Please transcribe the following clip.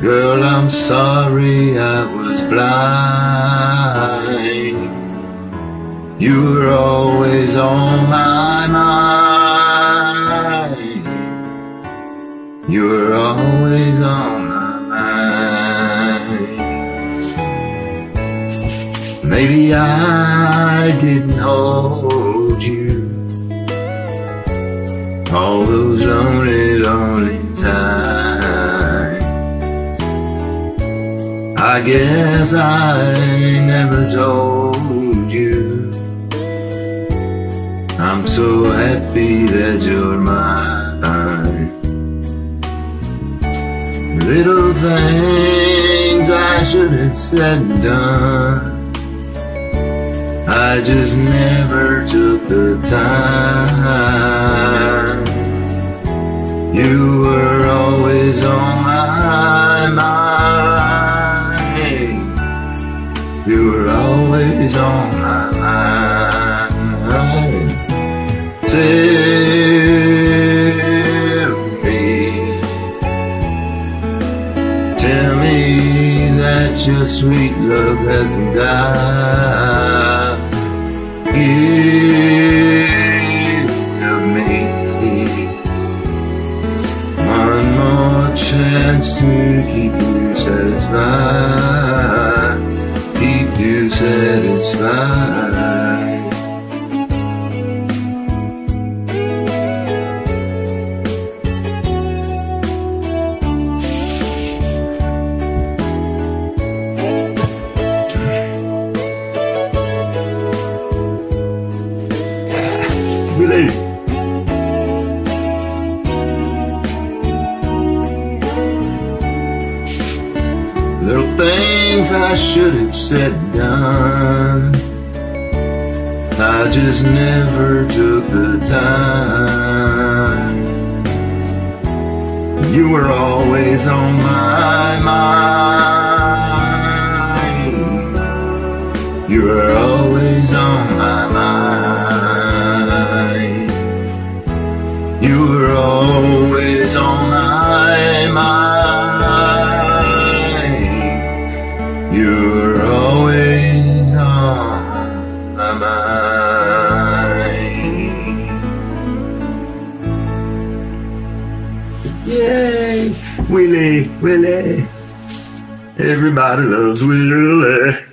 girl, I'm sorry I was blind. You were always on my mind. You were always on my mind. Maybe I didn't hold you all those lonely, lonely I guess I never told you. I'm so happy that you're mine. Little things I should have said and done. I just never took the time. You were always on Tell me, tell me that your sweet love hasn't died. Give me one more chance to keep you satisfied. Keep you satisfied. Little things I should have said and done. I just never took the time. You were always on my mind. You were always on Yay! Willie, Willie. Everybody loves Willie.